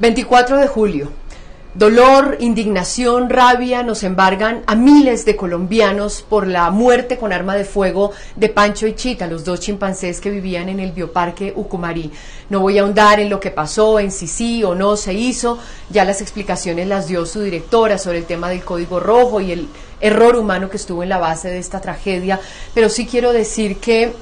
24 de julio. Dolor, indignación, rabia nos embargan a miles de colombianos por la muerte con arma de fuego de Pancho y Chita, los dos chimpancés que vivían en el bioparque Ucumarí. No voy a ahondar en lo que pasó, en si sí o no se hizo, ya las explicaciones las dio su directora sobre el tema del código rojo y el error humano que estuvo en la base de esta tragedia, pero sí quiero decir que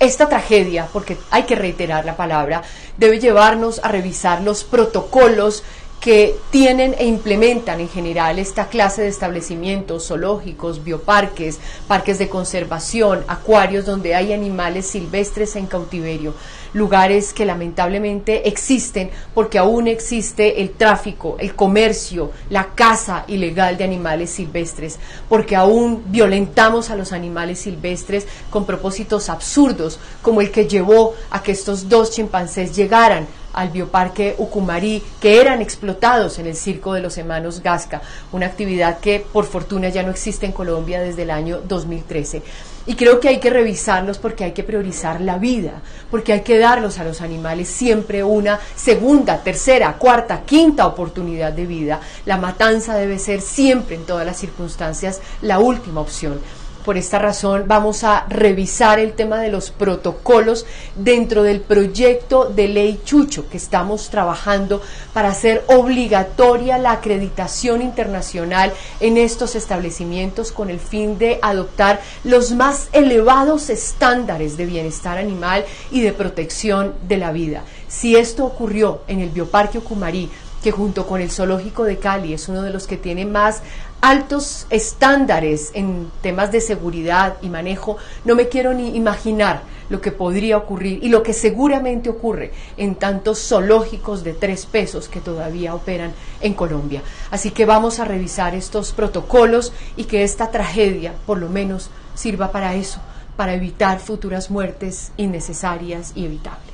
esta tragedia, porque hay que reiterar la palabra, debe llevarnos a revisar los protocolos que tienen e implementan en general esta clase de establecimientos zoológicos, bioparques, parques de conservación, acuarios donde hay animales silvestres en cautiverio, lugares que lamentablemente existen porque aún existe el tráfico, el comercio, la caza ilegal de animales silvestres, porque aún violentamos a los animales silvestres con propósitos absurdos como el que llevó a que estos dos chimpancés llegaran al bioparque Ucumarí, que eran explotados en el circo de los hermanos Gasca, una actividad que por fortuna ya no existe en Colombia desde el año 2013. Y creo que hay que revisarlos porque hay que priorizar la vida, porque hay que darlos a los animales siempre una segunda, tercera, cuarta, quinta oportunidad de vida. La matanza debe ser siempre, en todas las circunstancias, la última opción. Por esta razón vamos a revisar el tema de los protocolos dentro del proyecto de ley Chucho que estamos trabajando para hacer obligatoria la acreditación internacional en estos establecimientos con el fin de adoptar los más elevados estándares de bienestar animal y de protección de la vida. Si esto ocurrió en el Bioparque Ocumarí, que junto con el Zoológico de Cali es uno de los que tiene más altos estándares en temas de seguridad y manejo, no me quiero ni imaginar lo que podría ocurrir y lo que seguramente ocurre en tantos zoológicos de tres pesos que todavía operan en Colombia. Así que vamos a revisar estos protocolos y que esta tragedia por lo menos sirva para eso, para evitar futuras muertes innecesarias y evitables.